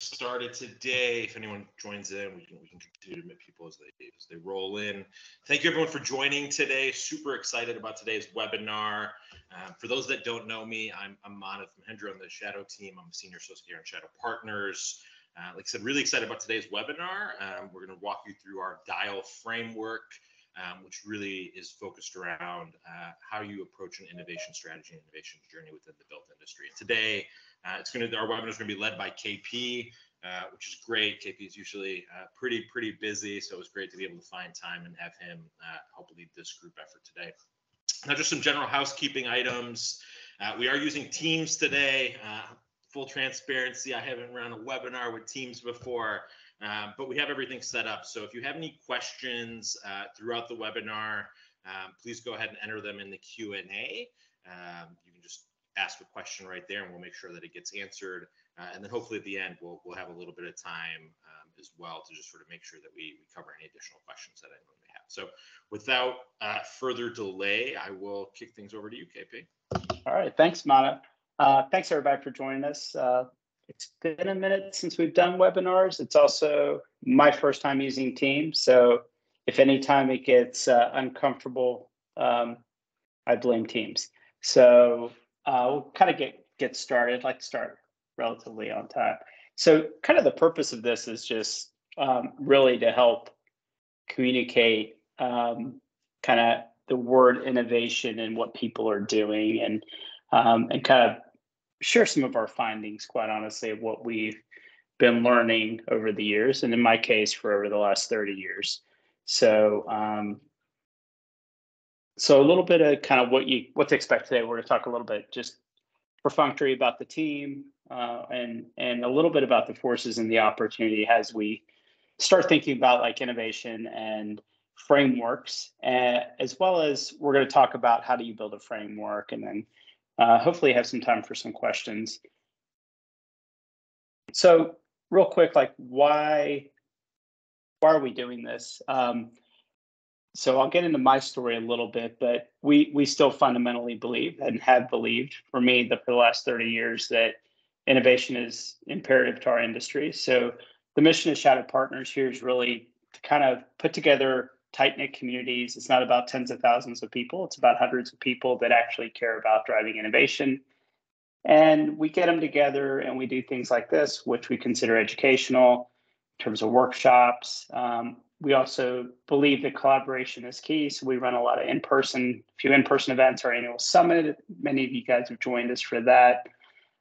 started today. If anyone joins in, we can we can continue to meet people as they as they roll in. Thank you everyone for joining today. Super excited about today's webinar. Um, for those that don't know me, I'm, I'm Manav on the Shadow team. I'm a senior associate here in Shadow Partners. Uh, like I said, really excited about today's webinar. Um, we're going to walk you through our DIAL framework, um, which really is focused around uh, how you approach an innovation strategy and innovation journey within the built industry. And today, it's going to our webinar is going to be led by KP, uh, which is great. KP is usually uh, pretty pretty busy, so it was great to be able to find time and have him uh, help lead this group effort today. Now, just some general housekeeping items. Uh, we are using Teams today. Uh, full transparency, I haven't run a webinar with Teams before. But we have everything set up. So if you have any questions throughout the webinar, um, please go ahead and enter them in the Q&A. Um, ask a question right there and we'll make sure that it gets answered. Uh, and then hopefully at the end, we'll, we'll have a little bit of time um, as well to just sort of make sure that we, we cover any additional questions that anyone may have. So without uh, further delay, I will kick things over to you, KP. All right, thanks, Manav. Uh, thanks everybody for joining us. Uh, it's been a minute since we've done webinars. It's also my first time using Teams. So if any time it gets uh, uncomfortable, um, I blame Teams. So uh, we'll kind of get get started. I'd like to start relatively on time. So, kind of the purpose of this is just um, really to help communicate um, kind of the word innovation and what people are doing, and um, and kind of share some of our findings. Quite honestly, of what we've been learning over the years, and in my case, for over the last thirty years. So, um, so a little bit of kind of what you what to expect today. We're going to talk a little bit just perfunctory about the team uh, and and a little bit about the forces and the opportunity as we start thinking about like innovation and frameworks, uh, as well as we're going to talk about how do you build a framework, and then uh, hopefully have some time for some questions. So real quick, like why why are we doing this? Um, so I'll get into my story a little bit, but we we still fundamentally believe and have believed for me that for the last 30 years that innovation is imperative to our industry. So the mission of Shadow Partners here is really to kind of put together tight knit communities. It's not about tens of thousands of people, it's about hundreds of people that actually care about driving innovation. And we get them together and we do things like this, which we consider educational in terms of workshops. Um, we also believe that collaboration is key. So we run a lot of in-person, few in-person events, our annual summit. Many of you guys have joined us for that.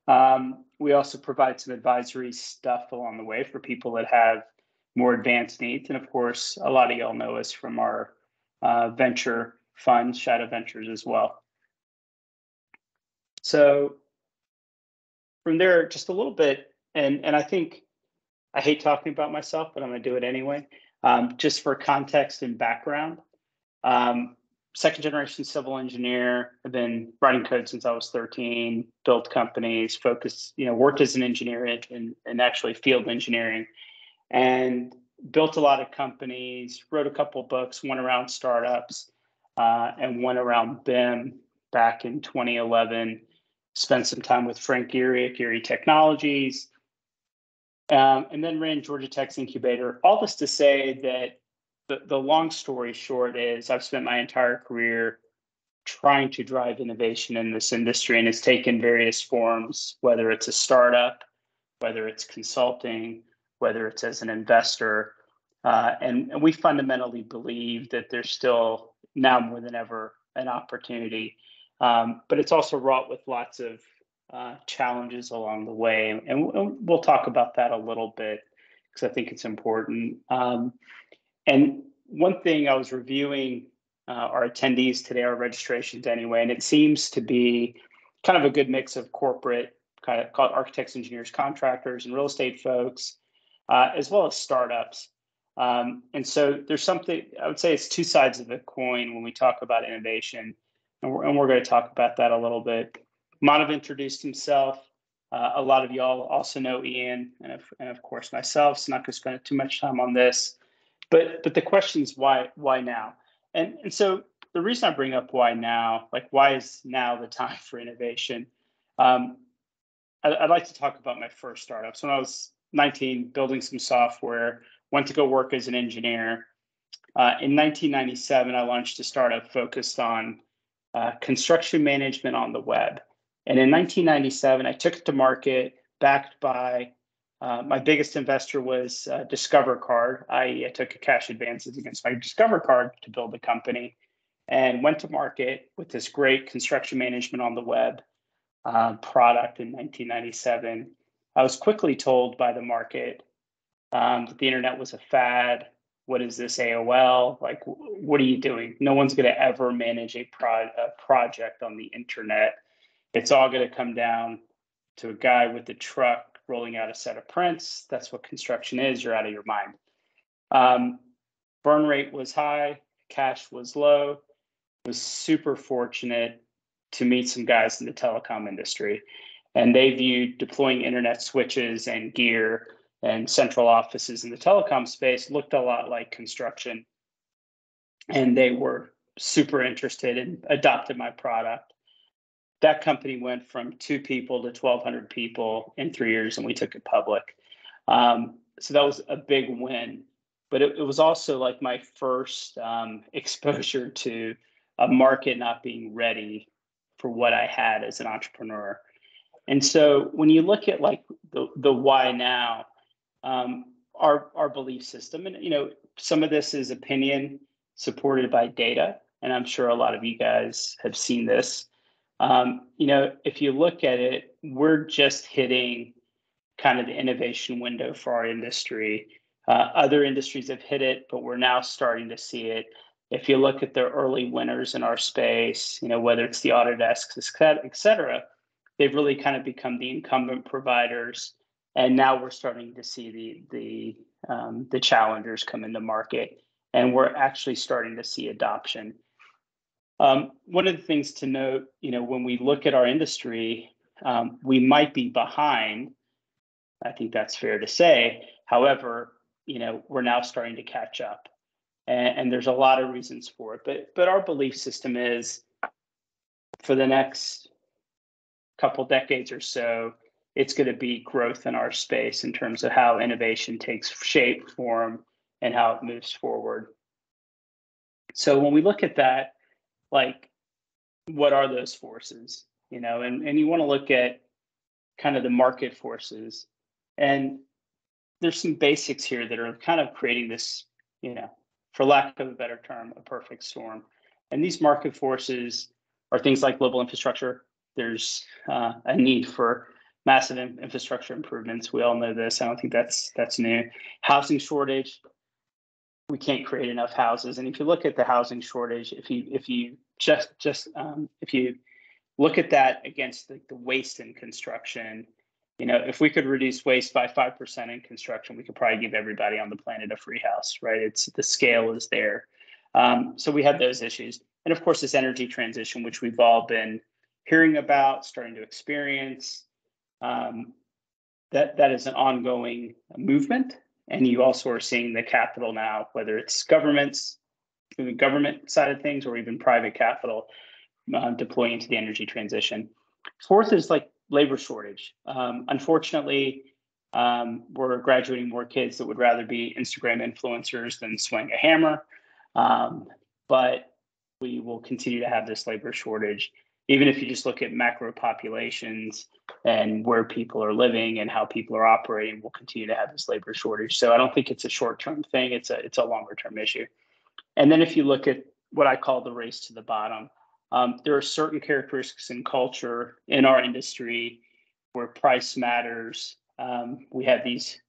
Um, we also provide some advisory stuff along the way for people that have more advanced needs. And of course, a lot of y'all know us from our uh, venture fund, Shadow Ventures as well. So from there, just a little bit, and, and I think I hate talking about myself, but I'm going to do it anyway. Um, just for context and background, um, second generation civil engineer. I've been writing code since I was 13, built companies, focused, you know, worked as an engineer in, in actually field engineering and built a lot of companies, wrote a couple books, one around startups uh, and one around BIM back in 2011. Spent some time with Frank Gehry at Gehry Technologies, um, and then ran Georgia Tech's incubator. All this to say that the, the long story short is I've spent my entire career trying to drive innovation in this industry, and it's taken various forms, whether it's a startup, whether it's consulting, whether it's as an investor. Uh, and, and we fundamentally believe that there's still now more than ever an opportunity. Um, but it's also wrought with lots of uh, challenges along the way. And we'll talk about that a little bit because I think it's important. Um, and one thing I was reviewing uh, our attendees today, our registrations anyway, and it seems to be kind of a good mix of corporate, kind of called architects, engineers, contractors, and real estate folks, uh, as well as startups. Um, and so there's something, I would say it's two sides of the coin when we talk about innovation. And we're, and we're going to talk about that a little bit. Manav introduced himself. Uh, a lot of y'all also know Ian and of, and of course myself. So not going to spend too much time on this, but but the question is why why now? And and so the reason I bring up why now, like why is now the time for innovation? Um, I, would like to talk about my first startups. When I was 19, building some software, went to go work as an engineer. Uh, in 1997, I launched a startup focused on uh, construction management on the web. And in 1997, I took it to market, backed by uh, my biggest investor was uh, Discover Card. I, I took a cash advances against my Discover Card to build the company and went to market with this great construction management on the web uh, product in 1997. I was quickly told by the market um, that the internet was a fad. What is this AOL? Like, what are you doing? No one's going to ever manage a, pro- a project on the internet. It's all going to come down to a guy with a truck rolling out a set of prints. That's what construction is. You're out of your mind. Um, burn rate was high, cash was low. Was super fortunate to meet some guys in the telecom industry, and they viewed deploying internet switches and gear and central offices in the telecom space looked a lot like construction, and they were super interested and adopted my product that company went from two people to 1,200 people in three years, and we took it public. Um, so that was a big win. But it, it was also like my first um, exposure to a market not being ready for what I had as an entrepreneur. And so when you look at like the, the why now, um, our, our belief system, and you know, some of this is opinion supported by data. And I'm sure a lot of you guys have seen this. Um, you know, if you look at it, we're just hitting kind of the innovation window for our industry. Uh, other industries have hit it, but we're now starting to see it. If you look at the early winners in our space, you know, whether it's the Autodesk, et cetera, they've really kind of become the incumbent providers. And now we're starting to see the the um, the challengers come into market, and we're actually starting to see adoption. Um, one of the things to note, you know, when we look at our industry, um, we might be behind. I think that's fair to say. However, you know, we're now starting to catch up, and, and there's a lot of reasons for it. But but our belief system is, for the next couple decades or so, it's going to be growth in our space in terms of how innovation takes shape, form, and how it moves forward. So when we look at that, like what are those forces you know? And and you want to look at kind of the market forces. And there's some basics here that are kind of creating this you know for lack of a better term a perfect storm. And these market forces are things like global infrastructure. There's uh, a need for massive infrastructure improvements. We all know this. I don't think that's that's new. Housing shortage we can't create enough houses. And if you look at the housing shortage, if you if you just just um, if you look at that against the, the waste in construction, you know, if we could reduce waste by five percent in construction, we could probably give everybody on the planet a free house, right? It's the scale is there. Um, so we have those issues, and of course, this energy transition, which we've all been hearing about, starting to experience. Um, that that is an ongoing movement and you also are seeing the capital now, whether it's governments, the government side of things, or even private capital uh, deploying into the energy transition. Fourth is like labor shortage. Um, unfortunately, um, we're graduating more kids that would rather be Instagram influencers than swing a hammer. Um, but we will continue to have this labor shortage even if you just look at macro populations and where people are living and how people are operating, we'll continue to have this labor shortage. So I don't think it's a short-term thing. It's a it's a longer-term issue. And then if you look at what I call the race to the bottom, um, there are certain characteristics in culture in our industry where price matters. Um, we have these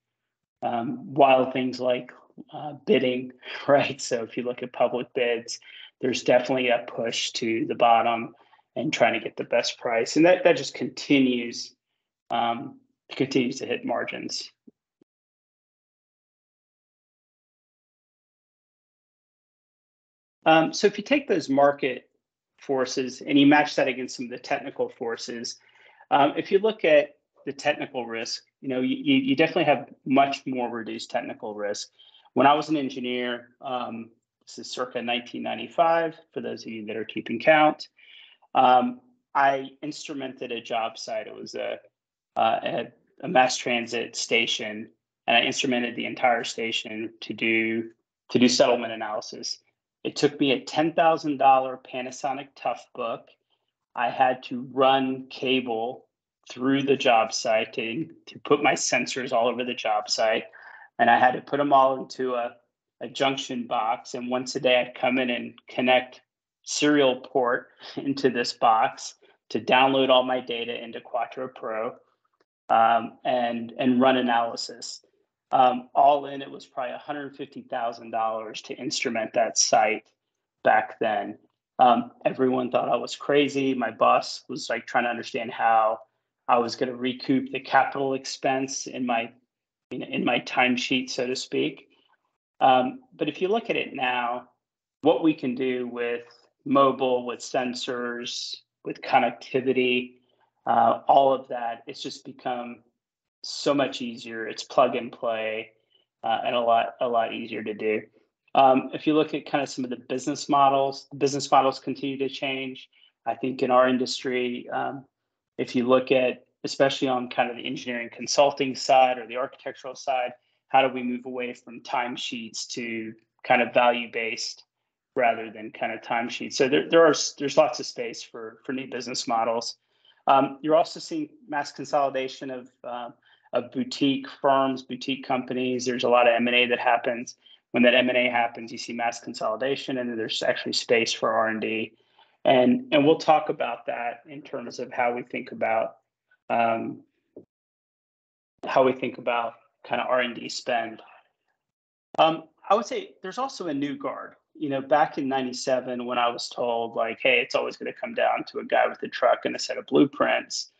um, wild things like uh, bidding, right? So if you look at public bids, there's definitely a push to the bottom and trying to get the best price. And that, that just continues, um, continues to hit margins. Um, so if you take those market forces and you match that against some of the technical forces, um, if you look at the technical risk, you know, you, you definitely have much more reduced technical risk. When I was an engineer, um, this is circa 1995, for those of you that are keeping count, um, I instrumented a job site. It was a, uh, a a mass transit station and I instrumented the entire station to do to do settlement analysis. It took me a $10,000 Panasonic Toughbook. I had to run cable through the job site to, to put my sensors all over the job site. And I had to put them all into a, a junction box. And once a day, I'd come in and connect serial port into this box to download all my data into Quattro Pro um, and, and run analysis. Um, all in, it was probably $150,000 to instrument that site back then. Um, everyone thought I was crazy. My boss was like trying to understand how I was going to recoup the capital expense in my in my timesheet, so to speak. Um, but if you look at it now, what we can do with mobile, with sensors, with connectivity, uh, all of that, it's just become so much easier. It's plug and play, uh, and a lot a lot easier to do. Um, if you look at kind of some of the business models, business models continue to change. I think in our industry, um, if you look at especially on kind of the engineering consulting side or the architectural side, how do we move away from timesheets to kind of value based rather than kind of timesheets? So there, there are there's lots of space for for new business models. Um, you're also seeing mass consolidation of uh, of boutique firms, boutique companies. There's a lot of M&A that happens. When that M&A happens, you see mass consolidation, and there's actually space for R&D. And and we'll talk about that in terms of how we think about um, how we think about kind of R&D spend. Um, I would say there's also a new guard. You know, back in '97, when I was told like, "Hey, it's always going to come down to a guy with a truck and a set of blueprints,"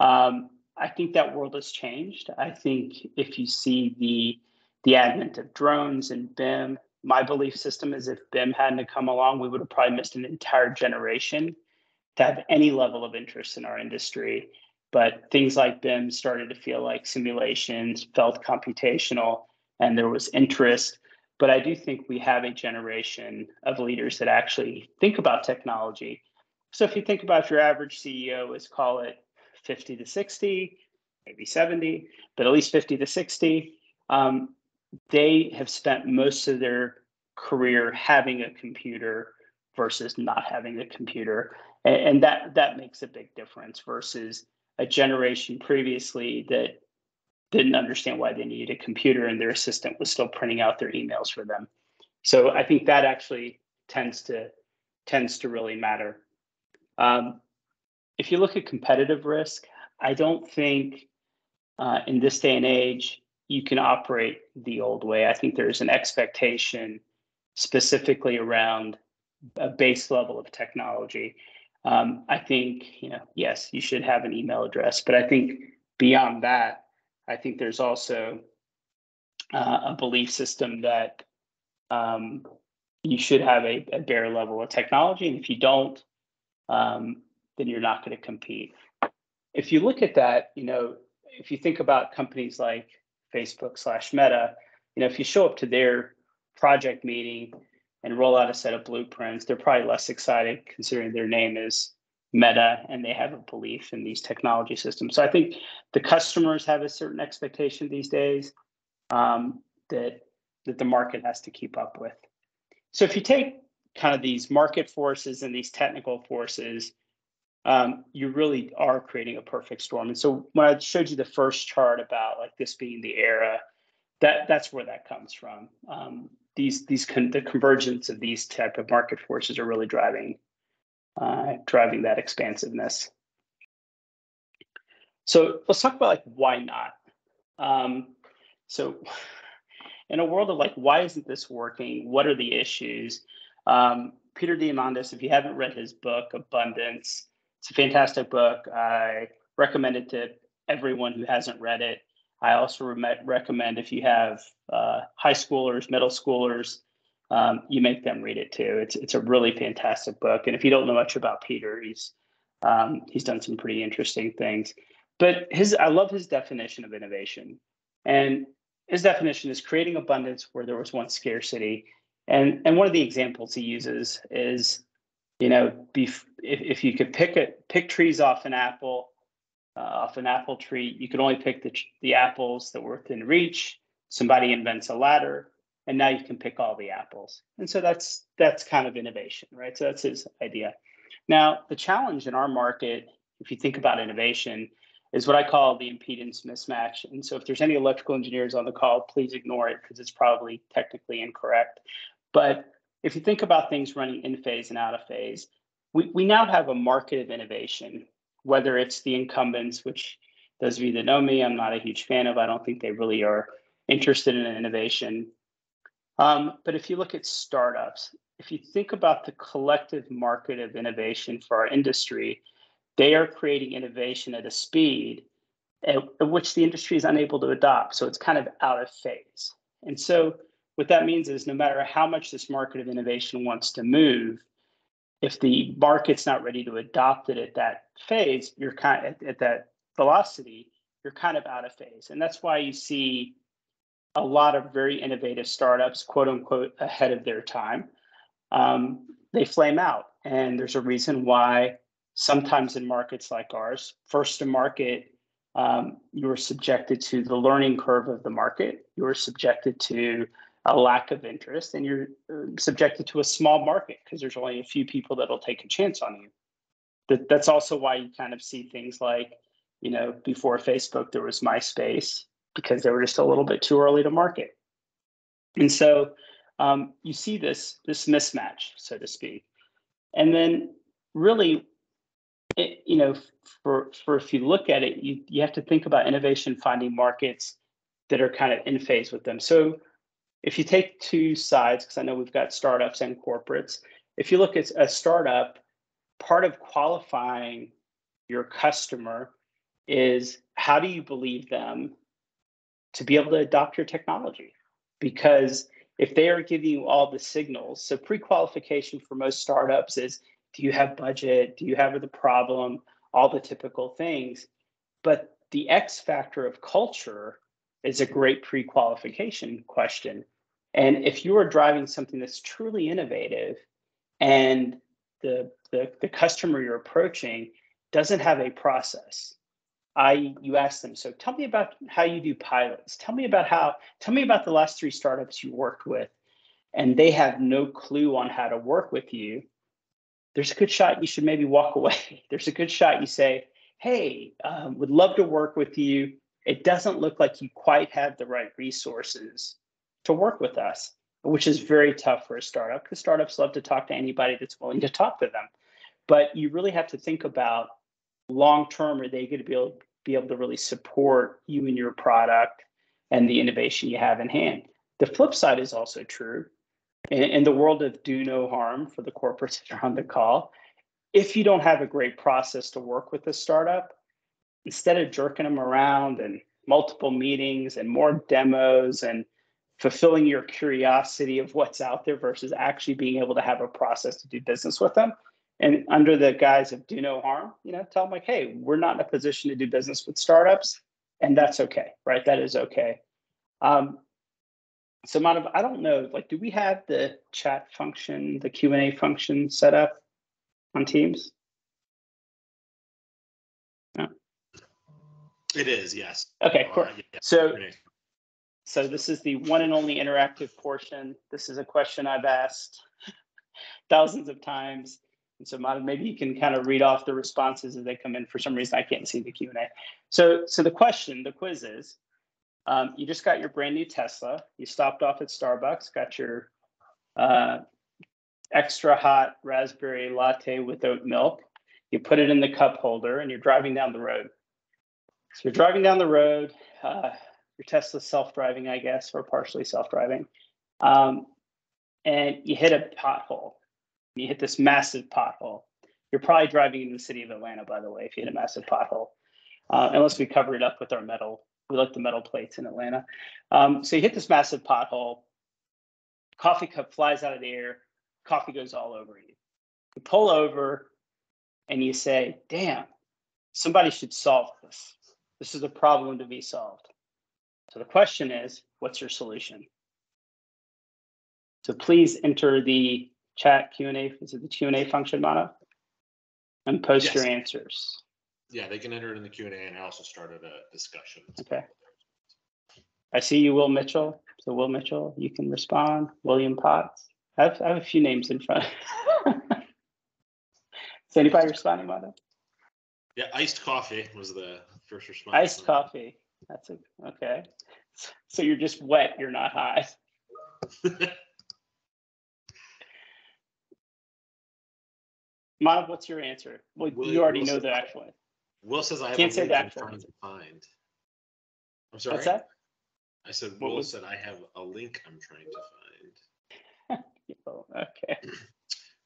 um, I think that world has changed. I think if you see the the advent of drones and BIM, my belief system is if BIM hadn't come along, we would have probably missed an entire generation to have any level of interest in our industry. But things like BIM started to feel like simulations, felt computational, and there was interest. But I do think we have a generation of leaders that actually think about technology. So if you think about your average CEO, let's call it 50 to 60, maybe 70, but at least 50 to 60. Um, they have spent most of their career having a computer versus not having a computer. And, and that, that makes a big difference versus a generation previously that didn't understand why they needed a computer and their assistant was still printing out their emails for them. So I think that actually tends to tends to really matter. Um, if you look at competitive risk, I don't think uh, in this day and age you can operate the old way. I think there's an expectation specifically around a base level of technology. Um, I think, you know, yes, you should have an email address, but I think beyond that, I think there's also uh, a belief system that um, you should have a, a, bare level of technology. And if you don't, um, then you're not going to compete. If you look at that, you know, if you think about companies like Facebook slash Meta, you know, if you show up to their project meeting and roll out a set of blueprints, they're probably less excited considering their name is Meta and they have a belief in these technology systems. So I think the customers have a certain expectation these days um, that that the market has to keep up with. So if you take kind of these market forces and these technical forces um, you really are creating a perfect storm. And so when I showed you the first chart about like this being the era, that that's where that comes from. Um, these these con- the convergence of these type of market forces are really driving uh, driving that expansiveness. So let's talk about like why not. Um, so in a world of like why isn't this working? What are the issues? Um, Peter Diamandis, if you haven't read his book Abundance, it's a fantastic book. I recommend it to everyone who hasn't read it. I also re- recommend if you have uh, high schoolers, middle schoolers, um, you make them read it too. It's it's a really fantastic book. And if you don't know much about Peter, he's um, he's done some pretty interesting things. But his I love his definition of innovation, and his definition is creating abundance where there was once scarcity. And and one of the examples he uses is you know, bef- if, if you could pick it, pick trees off an apple uh, off an apple tree. You could only pick the, the apples that were within reach. Somebody invents a ladder, and now you can pick all the apples. And so that's that's kind of innovation, right? So that's his idea. Now, the challenge in our market, if you think about innovation, is what I call the impedance mismatch. And so if there's any electrical engineers on the call, please ignore it because it's probably technically incorrect. But if you think about things running in phase and out of phase, we, we now have a market of innovation, whether it's the incumbents, which those of you that know me, I'm not a huge fan of. I don't think they really are interested in innovation. Um, but if you look at startups, if you think about the collective market of innovation for our industry, they are creating innovation at a speed at, at which the industry is unable to adopt. So it's kind of out of phase. And so what that means is no matter how much this market of innovation wants to move, if the market's not ready to adopt it at that phase, you're kind of at, at that velocity, you're kind of out of phase. And that's why you see a lot of very innovative startups, quote unquote, ahead of their time. Um, they flame out. And there's a reason why sometimes in markets like ours, first to market, um, you are subjected to the learning curve of the market. You are subjected to a lack of interest, and you're uh, subjected to a small market because there's only a few people that'll take a chance on you. That, that's also why you kind of see things like, you know, before Facebook, there was MySpace because they were just a little bit too early to market. And so um, you see this this mismatch, so to speak. And then really it, you know, for for if you look at it, you you have to think about innovation finding markets that are kind of in phase with them. So if you take two sides, because I know we've got startups and corporates, if you look at a startup, part of qualifying your customer is how do you believe them to be able to adopt your technology? Because if they are giving you all the signals, so pre-qualification for most startups is do you have budget? Do you have the problem? All the typical things. But the X factor of culture is a great pre qualification question. And if you are driving something that's truly innovative and the, the, the customer you're approaching doesn't have a process, I you ask them, so tell me about how you do pilots. Tell me about how, tell me about the last three startups you worked with. And they have no clue on how to work with you there's a good shot you should maybe walk away. There's a good shot you say, hey, um, would love to work with you. It doesn't look like you quite have the right resources to work with us, which is very tough for a startup because startups love to talk to anybody that's willing to talk to them. But you really have to think about long term, are they going to be able, be able to really support you and your product and the innovation you have in hand? The flip side is also true in, in the world of do no harm for the corporates that are on the call, if you don't have a great process to work with a startup, instead of jerking them around and multiple meetings and more demos and fulfilling your curiosity of what's out there versus actually being able to have a process to do business with them. And under the guise of do no harm, you know, tell them like, hey, we're not in a position to do business with startups, and that's okay, right? That is okay. Um, so Manav, I don't know, like, do we have the chat function, the Q and A function set up on Teams? No. It is, yes. Okay, cool. Uh, yeah, so, so this is the one and only interactive portion. This is a question I've asked thousands of times. And so Manav, maybe you can kind of read off the responses as they come in. For some reason, I can't see the Q and A. So, so the question, the quiz is, um, you just got your brand new Tesla. You stopped off at Starbucks, got your uh, extra hot raspberry latte with oat milk. You put it in the cup holder and you're driving down the road. So you're driving down the road. Uh, your Tesla's self-driving, I guess, or partially self-driving. Um, and you hit a pothole. You hit this massive pothole. You're probably driving in the city of Atlanta, by the way, if you hit a massive pothole. Uh, unless we cover it up with our metal we like the metal plates in Atlanta. Um, so you hit this massive pothole, coffee cup flies out of the air, coffee goes all over you. You pull over and you say, damn, somebody should solve this. This is a problem to be solved. So the question is, what's your solution? So please enter the chat Q&A, is it the Q&A function, Manav? And post yes. your answers. Yeah, they can enter it in the Q and A, and I also started a discussion. Okay. I see you, Will Mitchell. So Will Mitchell, you can respond. William Potts. I have, I have a few names in front. Is anybody responding, Mother? Yeah, iced coffee was the first response. Iced coffee. That's a, okay. So you're just wet, you're not high. Manav, what's your answer? Well, Will- you already Will know said- the actual. one. Will says I Can't a say link the I'm actual trying answer. to find. I'm sorry. What's that? I said What Will was- said I have a link I'm trying to find. Oh, okay.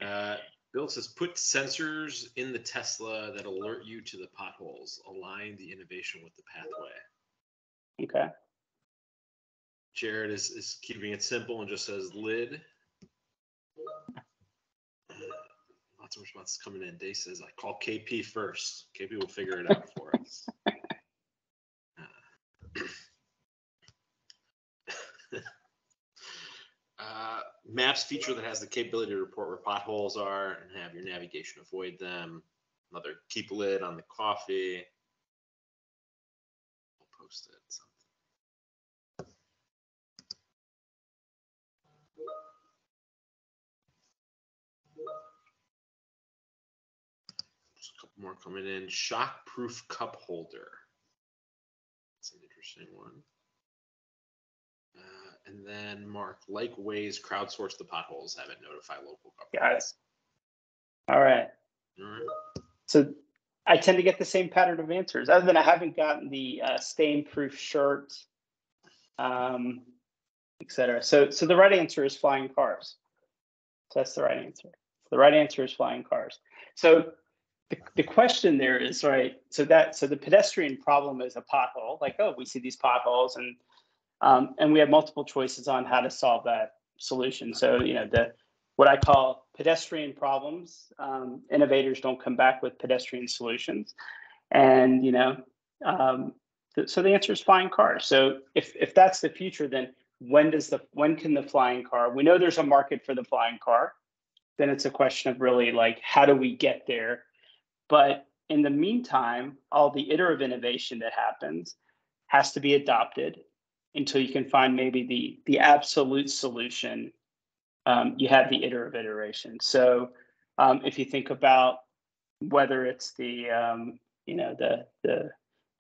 Uh, Bill says put sensors in the Tesla that alert you to the potholes. Align the innovation with the pathway. Okay. Jared is, is keeping it simple and just says lid. Of responses coming in. Dave says, I call KP first. KP will figure it out for us. Uh, maps feature that has the capability to report where potholes are and have your navigation avoid them. Another keep lid on the coffee. We'll post it. More coming in. Shock-proof cup holder. That's an interesting one. Uh, and then Mark, like Waze crowdsource the potholes, have it notify local Got it. All right. All right. So I tend to get the same pattern of answers, other than I haven't gotten the uh, stain-proof shirt, um, et cetera. So, so the right answer is flying cars. So that's the right answer. The right answer is flying cars. So the, the question there is right. So that so the pedestrian problem is a pothole. Like, oh, we see these potholes, and um, and we have multiple choices on how to solve that solution. So you know the what I call pedestrian problems. Um, innovators don't come back with pedestrian solutions, and you know, um, th- so the answer is flying cars. So if if that's the future, then when does the when can the flying car? We know there's a market for the flying car. Then it's a question of really like how do we get there? But in the meantime, all the iterative innovation that happens has to be adopted until you can find maybe the the absolute solution um, you have the iterative iteration. So um, if you think about whether it's the um, you know the the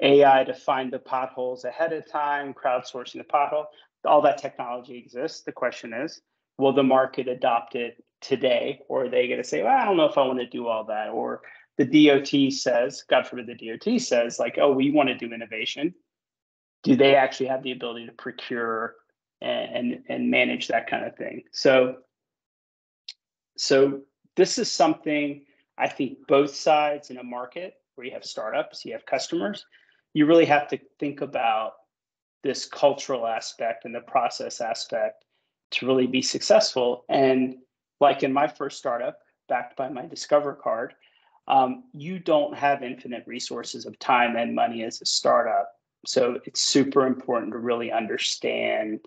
AI to find the potholes ahead of time, crowdsourcing the pothole, all that technology exists. The question is, will the market adopt it today, or are they going to say, well, I don't know if I want to do all that, or the DOT says, God forbid, the DOT says, like, oh, we want to do innovation. Do they actually have the ability to procure and, and and manage that kind of thing. So so this is something I think both sides in a market where you have startups, you have customers, you really have to think about this cultural aspect and the process aspect to really be successful. And like in my first startup, backed by my Discover card, um, you don't have infinite resources of time and money as a startup. So it's super important to really understand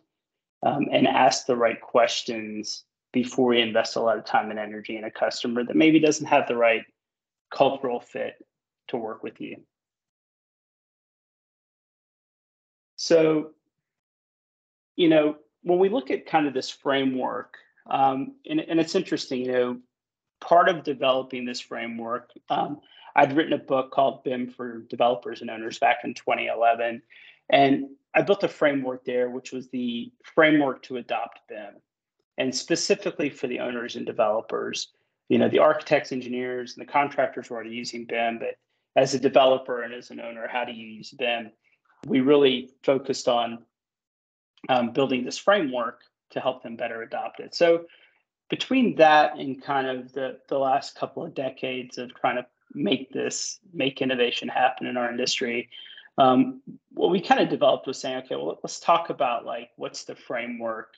um, and ask the right questions before you invest a lot of time and energy in a customer that maybe doesn't have the right cultural fit to work with you. So, you know, when we look at kind of this framework, um, and, and it's interesting, you know, part of developing this framework, um, I'd written a book called BIM for developers and owners back in 2011. And I built a framework there, which was the framework to adopt BIM. And specifically for the owners and developers, you know, the architects, engineers, and the contractors were already using BIM, but as a developer and as an owner, how do you use BIM? We really focused on um, building this framework to help them better adopt it. So between that and kind of the, the last couple of decades of trying to make this, make innovation happen in our industry, um, what we kind of developed was saying, okay, well, let's talk about like what's the framework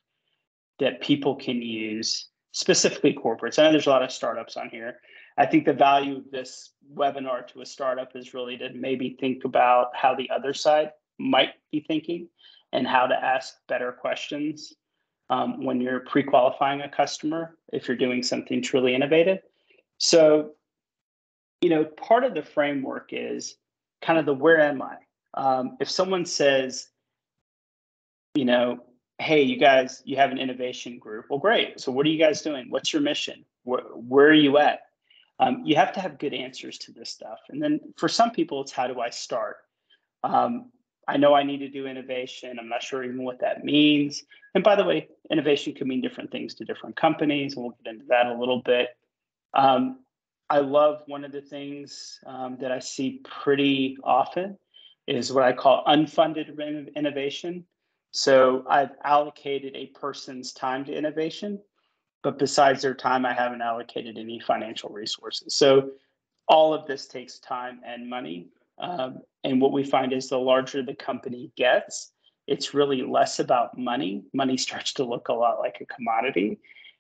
that people can use, specifically corporates. I know there's a lot of startups on here. I think the value of this webinar to a startup is really to maybe think about how the other side might be thinking and how to ask better questions um, when you're pre-qualifying a customer if you're doing something truly innovative. So you know, part of the framework is kind of the where am I? Um, if someone says, you know, hey, you guys, you have an innovation group. Well, great. So what are you guys doing? What's your mission? Where, where are you at? Um, you have to have good answers to this stuff. And then for some people, it's how do I start? Um, I know I need to do innovation. I'm not sure even what that means. And by the way, innovation can mean different things to different companies, and we'll get into that a little bit. Um, I love one of the things um, that I see pretty often is what I call unfunded innovation. So I've allocated a person's time to innovation, but besides their time, I haven't allocated any financial resources. So all of this takes time and money. Um, and what we find is the larger the company gets, it's really less about money. Money starts to look a lot like a commodity.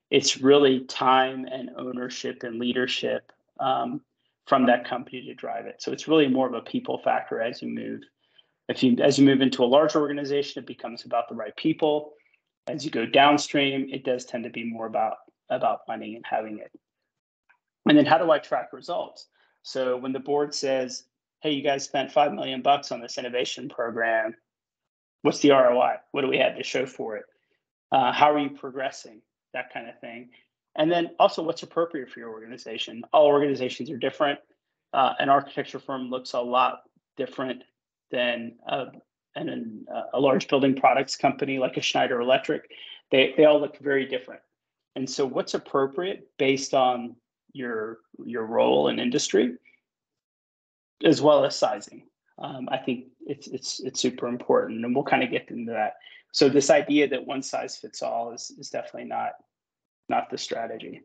It's really time and ownership and leadership um, from that company to drive it. So it's really more of a people factor as you move. If you as you move into a larger organization, it becomes about the right people. As you go downstream, it does tend to be more about about money and having it. And then how do I track results? So when the board says, "Hey, you guys spent five million bucks on this innovation program," what's the ROI? What do we have to show for it? Uh, how are you progressing? That kind of thing. And then also, what's appropriate for your organization? All organizations are different. Uh, an architecture firm looks a lot different than a, an, a large building products company like a Schneider Electric. They, they all look very different. And so, what's appropriate based on your your role in industry, as well as sizing? Um, I think it's it's it's super important, and we'll kind of get into that. So this idea that one size fits all is is definitely not not the strategy.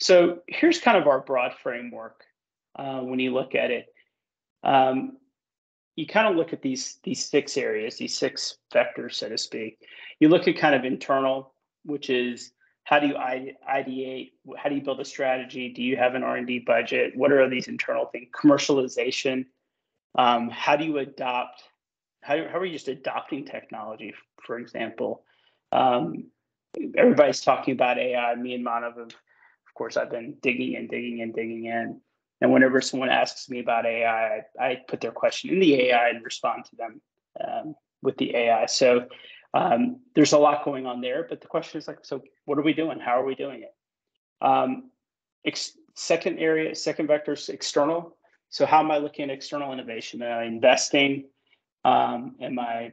So here's kind of our broad framework uh, when you look at it. Um, you kind of look at these these six areas, these six vectors, so to speak. You look at kind of internal, which is how do you ideate? How do you build a strategy? Do you have an R&D budget? What are these internal things? Commercialization. Um, how do you adopt? How, how are you just adopting technology, for example? Um, everybody's talking about AI. Me and Manav, have, of course, I've been digging and digging and digging in. And whenever someone asks me about AI, I, put their question in the AI and respond to them um, with the AI. So um, there's a lot going on there. But the question is like, so what are we doing? How are we doing it? Um, ex- second area, second vector is external. So how am I looking at external innovation? Am I investing? Um, am I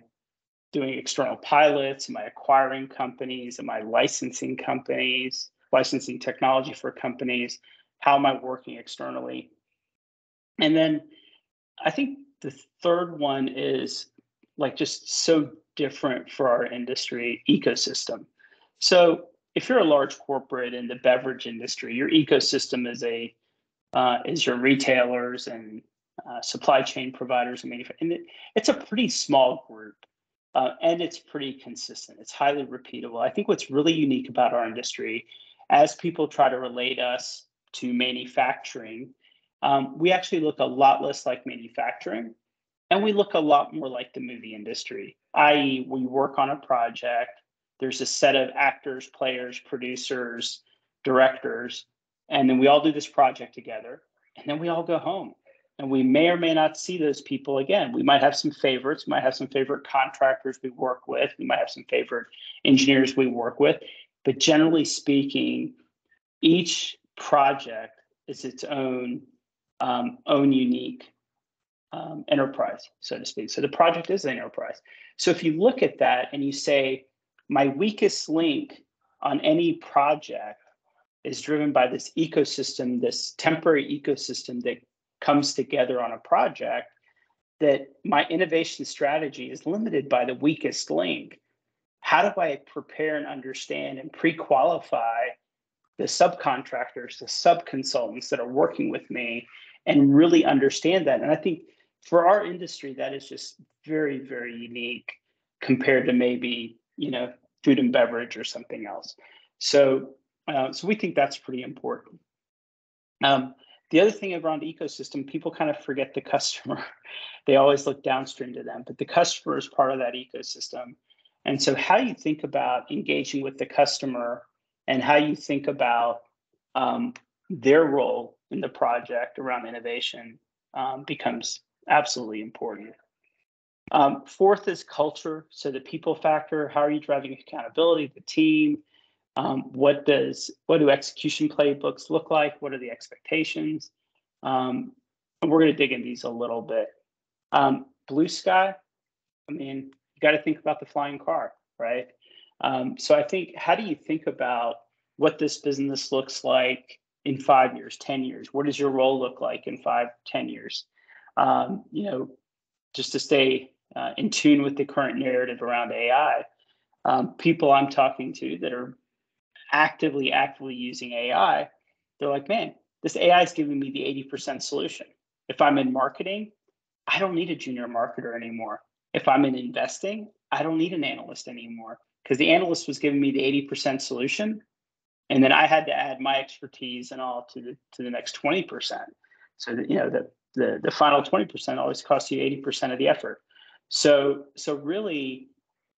doing external pilots? Am I acquiring companies? Am I licensing companies, licensing technology for companies? How am I working externally? And then I think the third one is like just so different for our industry ecosystem. So if you're a large corporate in the beverage industry, your ecosystem is a uh, is your retailers and uh, supply chain providers and it, it's a pretty small group uh, and it's pretty consistent. It's highly repeatable. I think what's really unique about our industry, as people try to relate us to manufacturing, um, we actually look a lot less like manufacturing, and we look a lot more like the movie industry. I.e., we work on a project. There's a set of actors, players, producers, directors, and then we all do this project together, and then we all go home and we may or may not see those people again. We might have some favorites, might have some favorite contractors we work with, we might have some favorite engineers we work with, but generally speaking, each project is its own um, own unique um, enterprise, so to speak. So the project is an enterprise. So if you look at that and you say, my weakest link on any project is driven by this ecosystem, this temporary ecosystem that comes together on a project that my innovation strategy is limited by the weakest link. How do I prepare and understand and pre qualify the subcontractors, the sub consultants that are working with me and really understand that? And I think for our industry, that is just very, very unique compared to maybe, you know, food and beverage or something else. So, uh, so we think that's pretty important. Um, the other thing around ecosystem, people kind of forget the customer. they always look downstream to them, but the customer is part of that ecosystem. And so, how you think about engaging with the customer and how you think about um, their role in the project around innovation um, becomes absolutely important. Um, fourth is culture. So the people factor. How are you driving accountability? The team. Um, what does what do execution playbooks look like? What are the expectations? Um, and we're going to dig into these a little bit. Um, blue sky. I mean, you got to think about the flying car, right? Um, so I think, how do you think about what this business looks like in five years, 10 years? What does your role look like in five, ten years? Um, you know, just to stay uh, in tune with the current narrative around AI, um, people I'm talking to that are actively, actively using AI, they're like, man, this AI is giving me the 80% solution. If I'm in marketing, I don't need a junior marketer anymore. If I'm in investing, I don't need an analyst anymore because the analyst was giving me the 80% solution. And then I had to add my expertise and all to the to the next 20%. So that you know the the, the final 20% always costs you 80% of the effort. So so really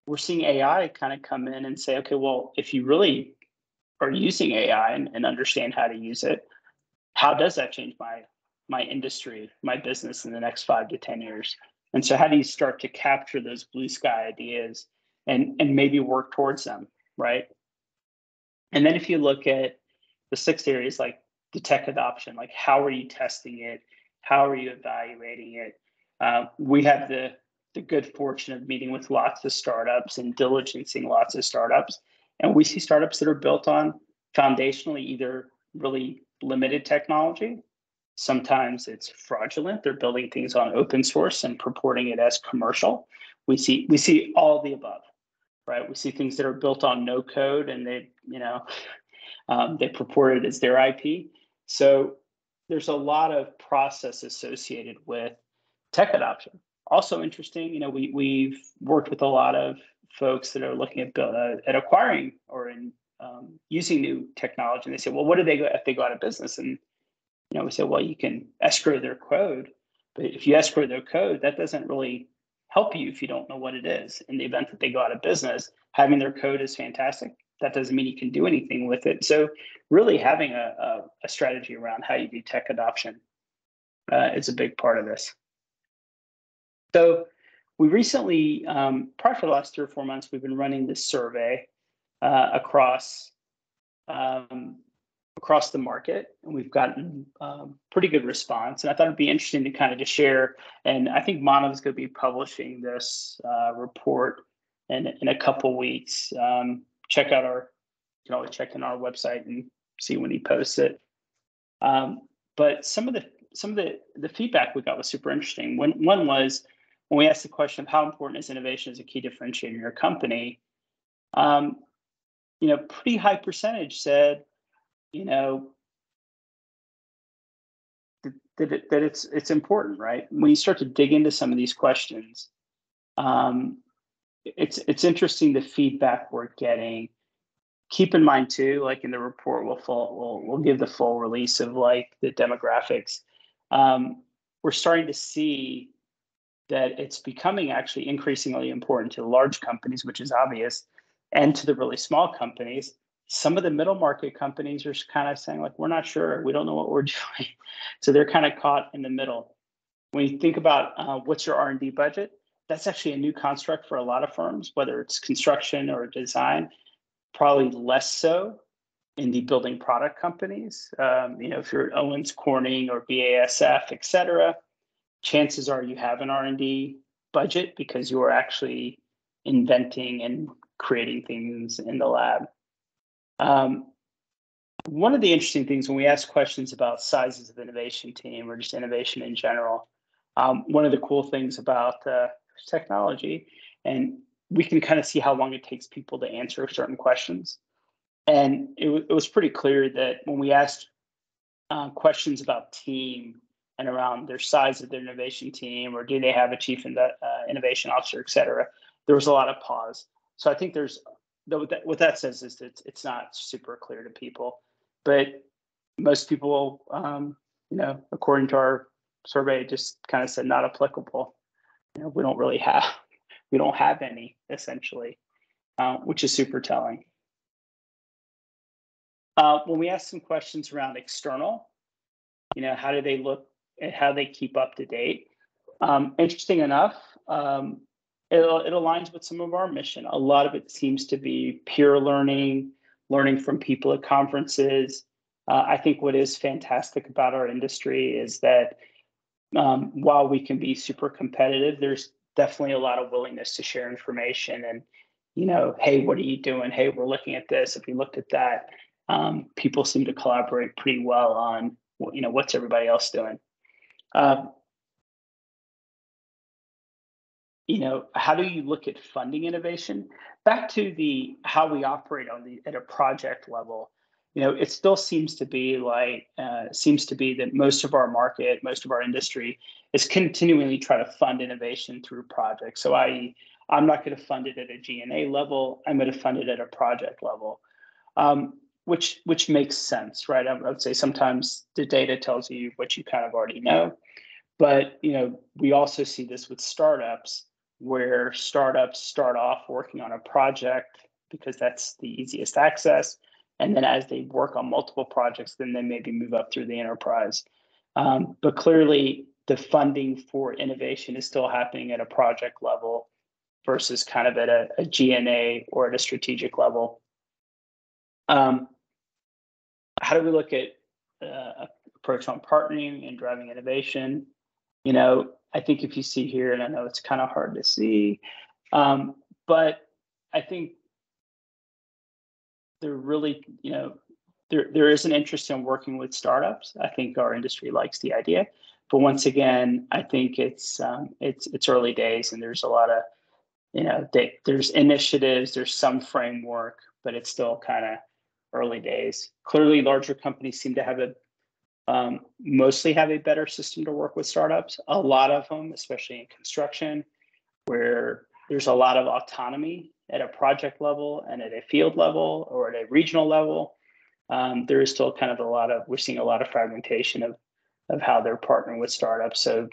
we're seeing AI kind of come in and say, okay, well, if you really are using AI and, and understand how to use it, how does that change my my industry, my business in the next five to 10 years? And so how do you start to capture those blue sky ideas and, and maybe work towards them, right? And then if you look at the six areas like the tech adoption, like how are you testing it? How are you evaluating it? Uh, we have the the good fortune of meeting with lots of startups and diligencing lots of startups. And we see startups that are built on foundationally either really limited technology Sometimes it's fraudulent. They're building things on open source and purporting it as commercial. We see we see all the above, right? We see things that are built on no code and they, you know, um, they purport it as their IP. So there's a lot of process associated with tech adoption. Also interesting, you know, we we've worked with a lot of folks that are looking at uh, at acquiring or in um, using new technology, and they say, well, what do they go if they go out of business? And you know, we say, well, you can escrow their code, but if you escrow their code, that doesn't really help you if you don't know what it is. In the event that they go out of business, having their code is fantastic. That doesn't mean you can do anything with it. So, really having a, a, a strategy around how you do tech adoption uh, is a big part of this. So, we recently, um, probably the last three or four months, we've been running this survey uh, across um, across the market, and we've gotten um, pretty good response. And I thought it'd be interesting to kind of just share. And I think Manav is going to be publishing this uh, report in in a couple weeks. Um, check out our, you can always check in our website and see when he posts it. Um, but some of the some of the the feedback we got was super interesting. When one was when we asked the question of how important is innovation as a key differentiator in your company. Um, you know, pretty high percentage said you know that, it, that it's it's important, right? When you start to dig into some of these questions, um, it's it's interesting the feedback we're getting. Keep in mind too, like in the report, we'll full we'll we'll give the full release of like the demographics. Um, we're starting to see that it's becoming actually increasingly important to large companies, which is obvious, and to the really small companies. Some of the middle market companies are kind of saying like we're not sure. We don't know what we're doing. So they're kind of caught in the middle. When you think about uh, what's your r&d budget that's actually a new construct for a lot of firms whether it's construction or design probably less so in the building product companies. Um, you know if you're Owens Corning or BASF et cetera chances are you have an r&d budget because you're actually inventing and creating things in the lab. Um, one of the interesting things when we ask questions about sizes of innovation team or just innovation in general, um, one of the cool things about uh, technology, and we can kind of see how long it takes people to answer certain questions. And it, w- it was pretty clear that when we asked uh, questions about team and around their size of their innovation team, or do they have a chief in uh, innovation officer, et cetera, there was a lot of pause. So I think there's what that, what that says is that it's not super clear to people, but most people, um, you know, according to our survey, just kind of said not applicable. You know, we don't really have, we don't have any essentially, uh, which is super telling. Uh, when we ask some questions around external, You know, how do they look at how they keep up to date? Um, interesting enough, um, it, it aligns with some of our mission. A lot of it seems to be peer learning, learning from people at conferences. Uh, I think what is fantastic about our industry is that um, while we can be super competitive, there's definitely a lot of willingness to share information and, you know, hey, what are you doing? Hey, we're looking at this. If you looked at that, um, people seem to collaborate pretty well on, you know, what's everybody else doing. Uh, you know, how do you look at funding innovation? Back to the how we operate on the at a project level, you know, it still seems to be like uh, seems to be that most of our market, most of our industry is continually trying to fund innovation through projects. So I I'm not going to fund it at a G&A level. I'm going to fund it at a project level, um, which which makes sense, right? I, I would say sometimes the data tells you what you kind of already know, but you know we also see this with startups where startups start off working on a project because that's the easiest access. And then as they work on multiple projects, then they maybe move up through the enterprise. Um, but clearly, the funding for innovation is still happening at a project level versus kind of at a, a G&A or at a strategic level. Um, how do we look at uh, approach on partnering and driving innovation? You know, I think if you see here, and I know it's kind of hard to see, um, but I think there really, you know, there, there is an interest in working with startups. I think our industry likes the idea, but once again, I think it's um, it's it's early days, and there's a lot of, you know, they, there's initiatives, there's some framework, but it's still kind of early days. Clearly, larger companies seem to have a um, mostly have a better system to work with startups. A lot of them, especially in construction, where there's a lot of autonomy at a project level and at a field level or at a regional level. Um, there is still kind of a lot of we're seeing a lot of fragmentation of of how they're partnering with startups. So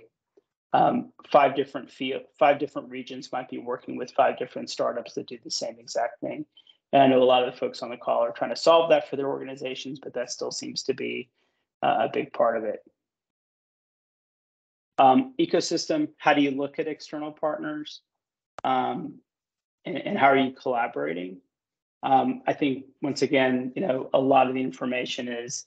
um, five different field, five different regions might be working with five different startups that do the same exact thing. And I know a lot of the folks on the call are trying to solve that for their organizations, but that still seems to be uh, a big part of it. Um, ecosystem, how do you look at external partners? Um, and, and, how are you collaborating? Um, I think once again, you know, a lot of the information is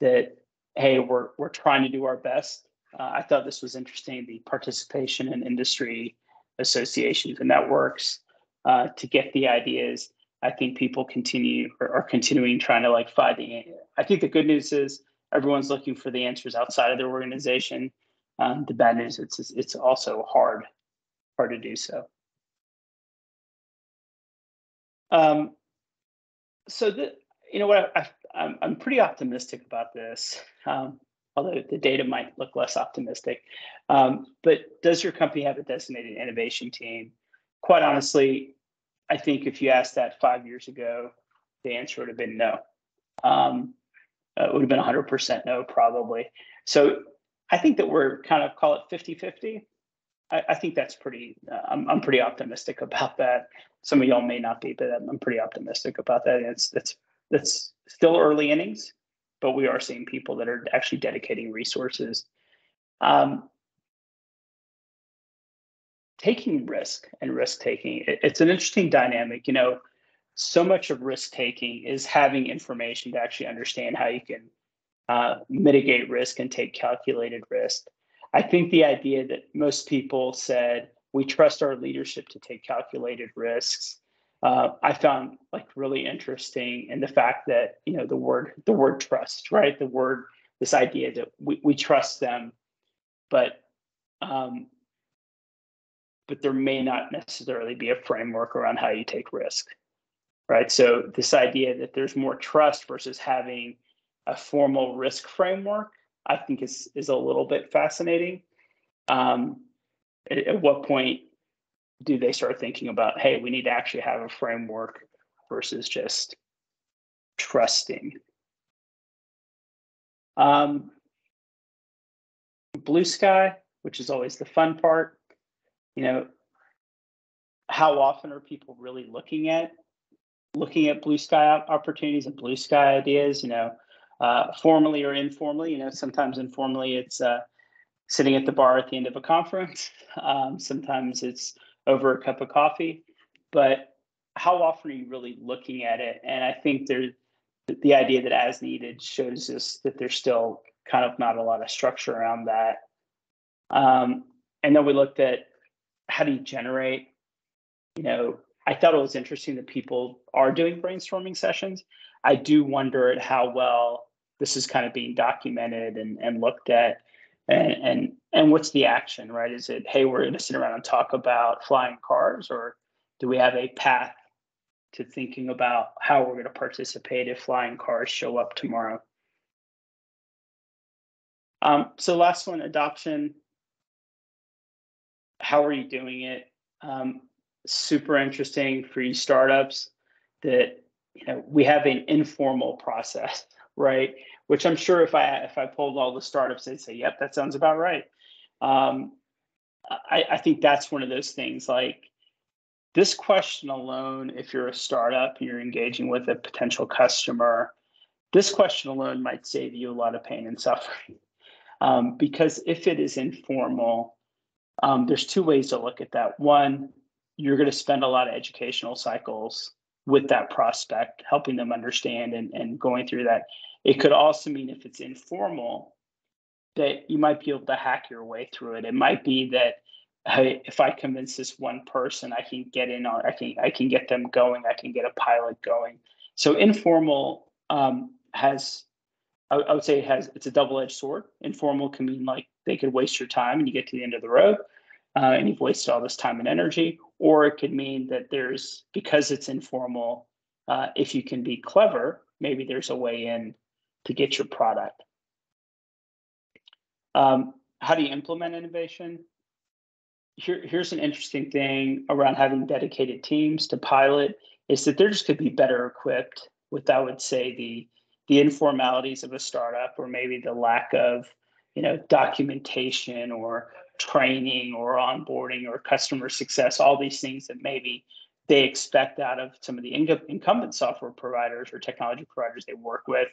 that, hey, we're, we're trying to do our best. Uh, I thought this was interesting, the participation in industry associations and networks uh, to get the ideas. I think people continue or are continuing trying to like find the, I think the good news is everyone's looking for the answers outside of their organization. Um, the bad news it's it's also hard hard to do so. Um, so the you know what I, I'm I'm pretty optimistic about this. Um, although the data might look less optimistic. Um, but does your company have a designated innovation team? Quite honestly, I think if you asked that five years ago, the answer would have been no. Um, uh, it would have been 100% no, probably. So I think that we're kind of call it 50 50. I, I think that's pretty, uh, I'm, I'm pretty optimistic about that. Some of y'all may not be, but I'm, pretty optimistic about that. It's, it's, it's still early innings, but we are seeing people that are actually dedicating resources. Um, taking risk and risk taking, it, it's an interesting dynamic. You know, so much of risk taking is having information to actually understand how you can uh, mitigate risk and take calculated risk. I think the idea that most people said we trust our leadership to take calculated risks. Uh, I found like really interesting in the fact that you know the word the word trust right the word this idea that we, we trust them, but um, but there may not necessarily be a framework around how you take risk right? So this idea that there's more trust versus having a formal risk framework, I think is is a little bit fascinating. Um, at, at what point do they start thinking about, hey, we need to actually have a framework versus just trusting? Um, blue sky, which is always the fun part. You know, how often are people really looking at looking at blue sky opportunities and blue sky ideas. You know, uh, formally or informally. You know, sometimes informally it's uh, sitting at the bar at the end of a conference. Um, sometimes it's over a cup of coffee. But how often are you really looking at it? And I think there's the idea that as needed shows us that there's still kind of not a lot of structure around that. Um, and then we looked at how do you generate, you know, I thought it was interesting that people are doing brainstorming sessions. I do wonder at how well this is kind of being documented and, and looked at and, and and what's the action, right? Is it, hey, we're gonna sit around and talk about flying cars, or do we have a path to thinking about how we're gonna participate if flying cars show up tomorrow? Um, so last one, adoption. How are you doing it? Um, super interesting for you startups that you know we have an informal process, right? Which I'm sure if I if I pulled all the startups, they'd say, "Yep, that sounds about right." Um, I, I think that's one of those things. Like this question alone, if you're a startup and you're engaging with a potential customer, this question alone might save you a lot of pain and suffering. Um, because if it is informal, um, there's two ways to look at that. One, you're going to spend a lot of educational cycles with that prospect, helping them understand and, and going through that. It could also mean if it's informal, that you might be able to hack your way through it. It might be that hey, if I convince this one person, I can get in on, I can I can get them going, I can get a pilot going. So informal um, has I, I would say it has it's a double-edged sword. Informal can mean like they could waste your time and you get to the end of the road uh, and you've wasted all this time and energy, or it could mean that there's because it's informal, uh, if you can be clever, maybe there's a way in to get your product. Um, how do you implement innovation? Here, here's an interesting thing around having dedicated teams to pilot is that they're just could be better equipped with, I would say, the the informalities of a startup or maybe the lack of you know documentation or training or onboarding or customer success all these things that maybe they expect out of some of the incumbent software providers or technology providers they work with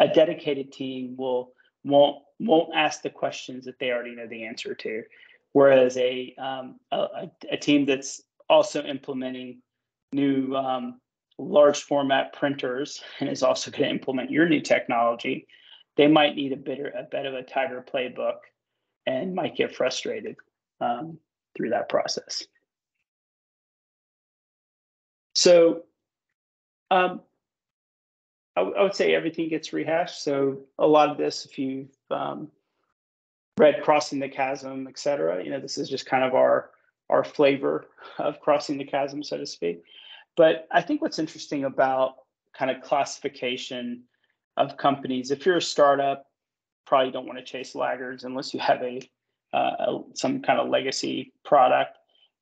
a dedicated team will won't won't ask the questions that they already know the answer to whereas a um, a, a, team that's also implementing new um, large format printers and is also going to implement your new technology, they might need a bit, a bit of a tighter playbook and might get frustrated um, through that process. So um, I, I, would say everything gets rehashed. So a lot of this, if you've um, read Crossing the Chasm, et cetera, you know, this is just kind of our our flavor of crossing the chasm, so to speak. But I think what's interesting about kind of classification of companies, if you're a startup, probably don't want to chase laggards unless you have a, uh, a some kind of legacy product.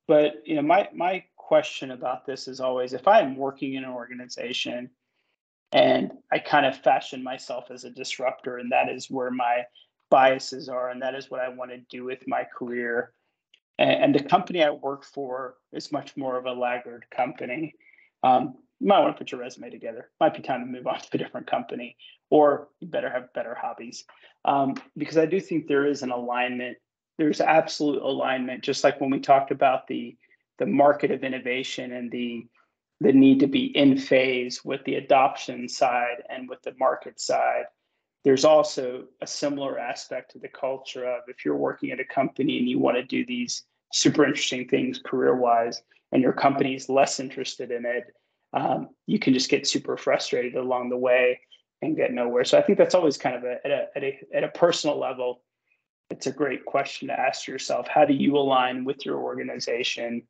But you know, my my question about this is always if I'm working in an organization and I kind of fashion myself as a disruptor, and that is where my biases are, and that is what I want to do with my career and, and the company I work for is much more of a laggard company. Um, you might want to put your resume together. Might be time to move on to a different company, or you better have better hobbies. Um, because I do think there is an alignment. There's absolute alignment, just like when we talked about the the market of innovation and the the need to be in phase with the adoption side and with the market side. There's also a similar aspect to the culture of if you're working at a company and you want to do these super interesting things career wise and your company is less interested in it um, you can just get super frustrated along the way and get nowhere. So i think that's always kind of a, at, a, at, a, at a personal level it's a great question to ask yourself how do you align with your organization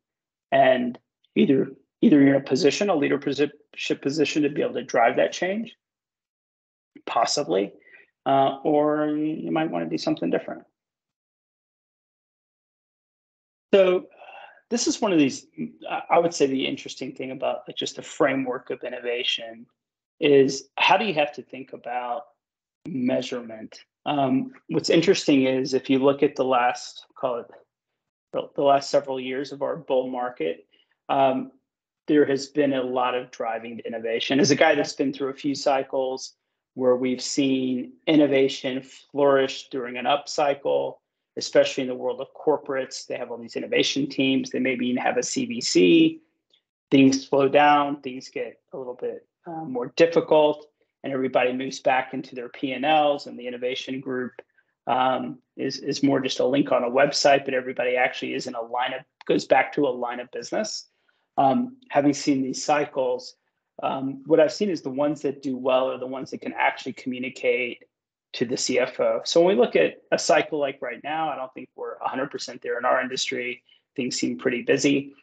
and either either you're in a position a leadership position to be able to drive that change possibly, uh, or you might want to do something different. So this is one of these, I would say the interesting thing about just the framework of innovation is how do you have to think about measurement? Um, what's interesting is if you look at the last, call it the last several years of our bull market, um, there has been a lot of driving to innovation. As a guy that's been through a few cycles, where we've seen innovation flourish during an upcycle, especially in the world of corporates. They have all these innovation teams. They maybe even have a CVC. Things slow down. Things get a little bit uh, more difficult, and everybody moves back into their P&Ls, and the innovation group um, is is more just a link on a website, but everybody actually is in a line of goes back to a line of business. Um, having seen these cycles, um, what I've seen is the ones that do well are the ones that can actually communicate to the CFO. So when we look at a cycle like right now, I don't think we're 100% there in our industry. Things seem pretty busy.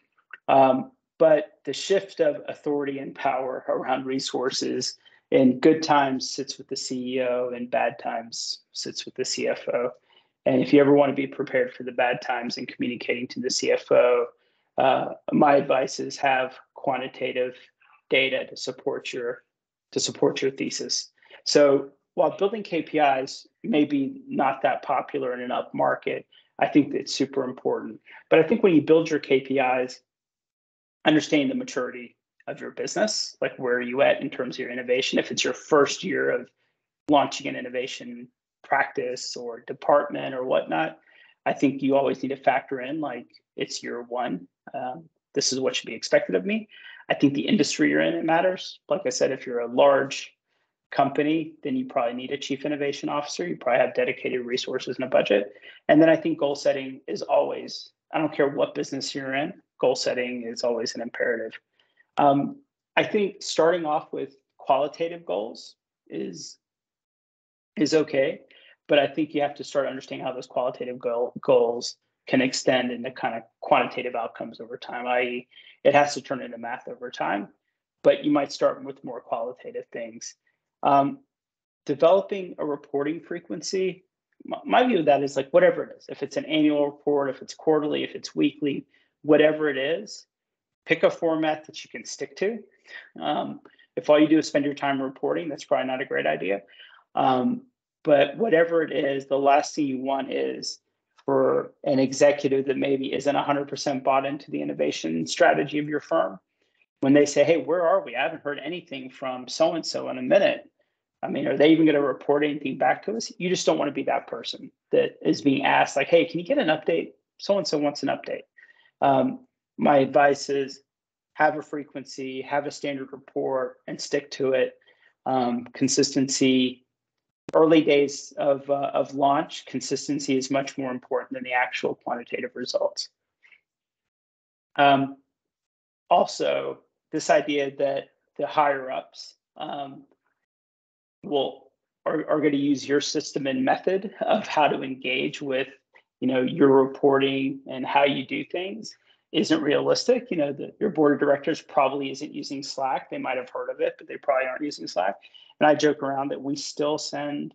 Um, but the shift of authority and power around resources in good times sits with the CEO, and bad times sits with the CFO. And if you ever want to be prepared for the bad times and communicating to the CFO, uh, my advice is have quantitative data to support your to support your thesis. So while building KPIs may be not that popular in an up market, I think it's super important. But I think when you build your KPIs, understand the maturity of your business, like where are you at in terms of your innovation? If it's your first year of launching an innovation practice or department or whatnot, I think you always need to factor in like it's year one. Um, this is what should be expected of me. I think the industry you're in it matters. Like I said, if you're a large company, then you probably need a chief innovation officer. You probably have dedicated resources and a budget. And then I think goal setting is always, I don't care what business you're in, goal setting is always an imperative. Um, I think starting off with qualitative goals is is okay, but I think you have to start understanding how those qualitative goal, goals can extend into kind of quantitative outcomes over time, i.e., it has to turn into math over time, but you might start with more qualitative things. Um, developing a reporting frequency, my, view of that is like whatever it is. If it's an annual report, if it's quarterly, if it's weekly, whatever it is, pick a format that you can stick to. Um, if all you do is spend your time reporting, that's probably not a great idea. Um, but whatever it is, the last thing you want is for an executive that maybe isn't 100% bought into the innovation strategy of your firm. When they say hey where are we? I haven't heard anything from so and so in a minute. I mean are they even going to report anything back to us? You just don't want to be that person that is being asked like hey can you get an update? So and so wants an update. Um, my advice is have a frequency have a standard report and stick to it. Um, consistency early days of, uh, of launch, consistency is much more important than the actual quantitative results. Um, also, this idea that the higher ups um, will are, are going to use your system and method of how to engage with you know your reporting and how you do things isn't realistic. You know, the, your board of directors probably isn't using Slack. They might have heard of it, but they probably aren't using Slack. And I joke around that we still send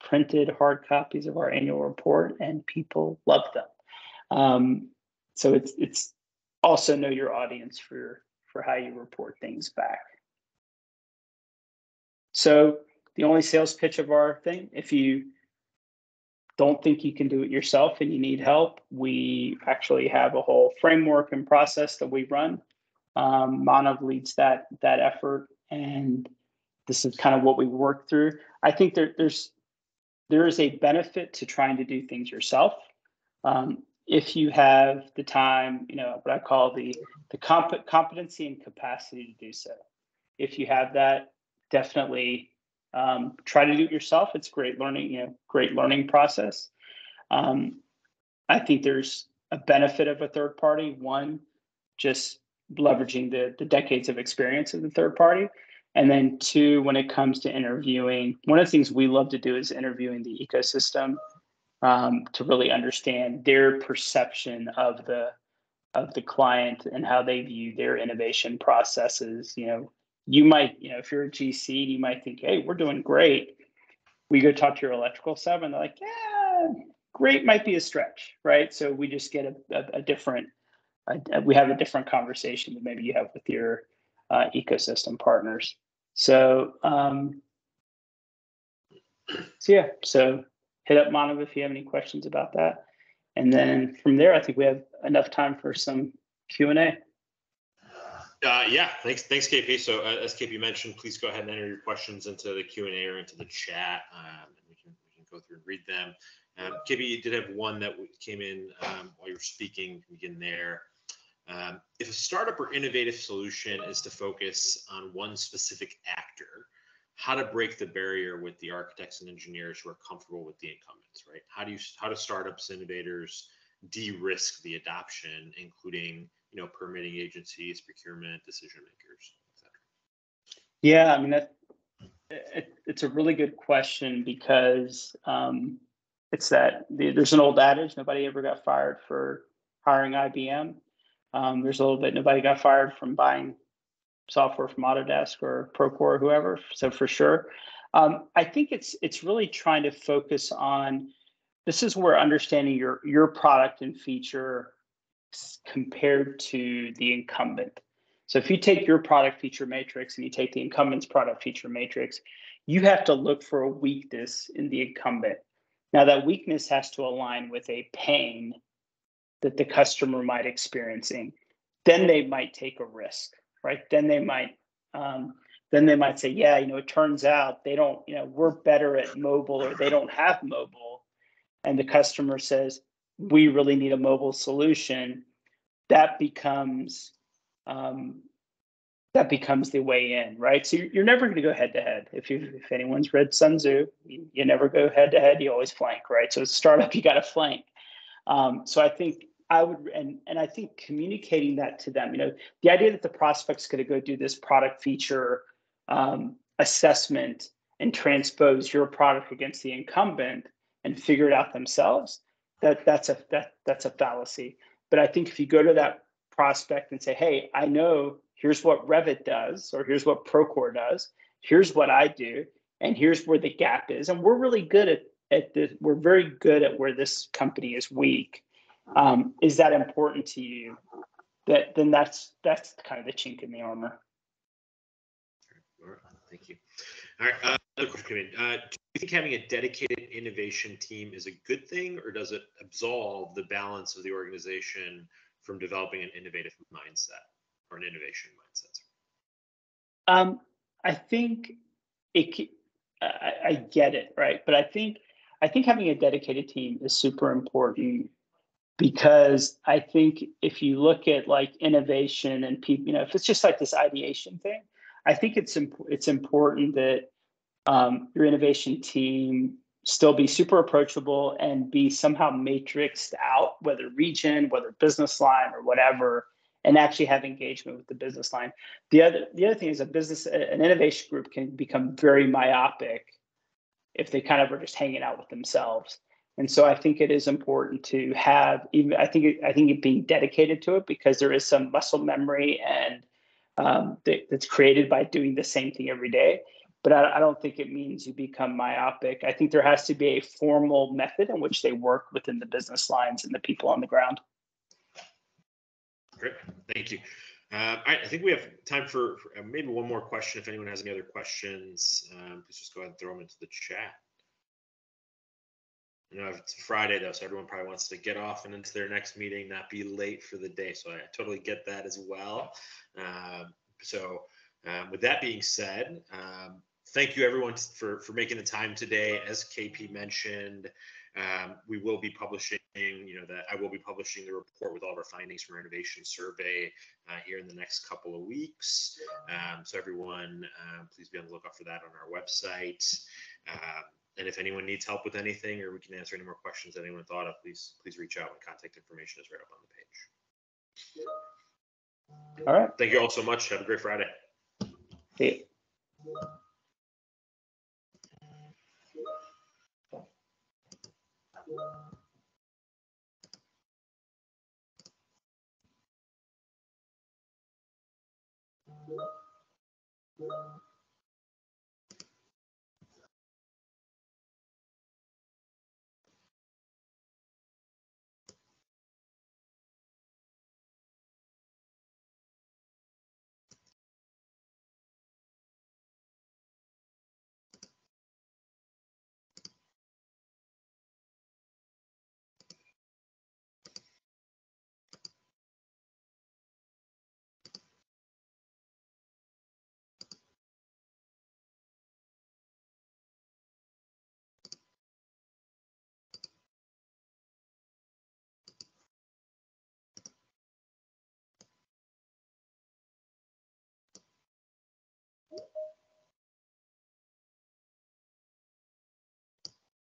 printed hard copies of our annual report, and people love them. Um, so it's it's also know your audience for for how you report things back. So the only sales pitch of our thing, if you don't think you can do it yourself and you need help, we actually have a whole framework and process that we run. Um, Manav leads that that effort, and this is kind of what we work through. I think there, there's there is a benefit to trying to do things yourself. Um, if you have the time, you know, what I call the the comp- competency and capacity to do so. If you have that, definitely um, try to do it yourself. It's great learning, you know, great learning process. Um, I think there's a benefit of a third party. One, just leveraging the the decades of experience of the third party, and then two, when it comes to interviewing, one of the things we love to do is interviewing the ecosystem um, to really understand their perception of the of the client and how they view their innovation processes. You know, you might, you know, if you're a GC, you might think, hey, we're doing great. We go talk to your electrical sub, and they're like, yeah, great might be a stretch, right? So we just get a, a, a different, a, we have a different conversation that maybe you have with your uh, ecosystem partners. So, um, so yeah, so hit up Manav if you have any questions about that. And then from there, I think we have enough time for some Q and A. Uh, yeah, thanks, thanks, KP. So uh, as KP mentioned, please go ahead and enter your questions into the Q and A or into the chat, um, and we can we can go through and read them. Um, KP, you did have one that came in um, while you were speaking. Begin there. Um, if a startup or innovative solution is to focus on one specific actor, how to break the barrier with the architects and engineers who are comfortable with the incumbents, right? How do you how do startups, innovators de-risk the adoption, including you know permitting agencies, procurement, decision makers, etc. Yeah, I mean that it, it's a really good question because um, it's that there's an old adage: nobody ever got fired for hiring IBM. Um, there's a little bit nobody got fired from buying software from Autodesk or Procore or whoever. So for sure, um, I think it's it's really trying to focus on this is where understanding your your product and feature compared to the incumbent. So if you take your product feature matrix and you take the incumbent's product feature matrix, you have to look for a weakness in the incumbent. Now that weakness has to align with a pain that the customer might experiencing. Then they might take a risk, right? Then they might um, then they might say, yeah, you know, it turns out they don't, you know, we're better at mobile or they don't have mobile and the customer says, we really need a mobile solution, that becomes um, that becomes the way in, right? So you're, never going to go head to head. If you if anyone's read Sun Tzu, you, you never go head to head. You always flank, right? So as a startup, you got to flank. Um, so I think I would, and and I think communicating that to them, you know, the idea that the prospect's going to go do this product feature um, assessment and transpose your product against the incumbent and figure it out themselves, that that's a that that's a fallacy. But I think if you go to that prospect and say, "Hey, I know here's what Revit does, or here's what Procore does, here's what I do, and here's where the gap is," and we're really good at at this. We're very good at where this company is weak. Um, is that important to you? That then that's that's kind of the chink in the armor. Thank you. All right, uh, another question. Uh, do you think having a dedicated innovation team is a good thing, or does it absolve the balance of the organization from developing an innovative mindset or an innovation mindset? Um, I think it. I, I get it, right? But I think I think having a dedicated team is super important because I think if you look at like innovation and people, you know, if it's just like this ideation thing, I think it's imp- it's important that um, your innovation team still be super approachable and be somehow matrixed out, whether region, whether business line or whatever, and actually have engagement with the business line. The other the other thing is a business an innovation group can become very myopic if they kind of are just hanging out with themselves. And so I think it is important to have even I think I think it being dedicated to it because there is some muscle memory and um, that, that's created by doing the same thing every day but I, I, don't think it means you become myopic. I think there has to be a formal method in which they work within the business lines and the people on the ground. Great, thank you. Uh, I, I, think we have time for, for, uh, maybe one more question. If anyone has any other questions, um, please just go ahead and throw them into the chat. You know, it's Friday though, so everyone probably wants to get off and into their next meeting, not be late for the day. So I totally get that as well. Um, so um, with that being said, um, thank you everyone for, for making the time today. As KP mentioned, um, we will be publishing, you know, that I will be publishing the report with all of our findings from our innovation survey uh, here in the next couple of weeks. Um, so everyone, uh, please be on the lookout for that on our website. And if anyone needs help with anything, or we can answer any more questions that anyone thought of, please please reach out. And contact information is right up on the page. All right. Thank you all so much. Have a great Friday. See you.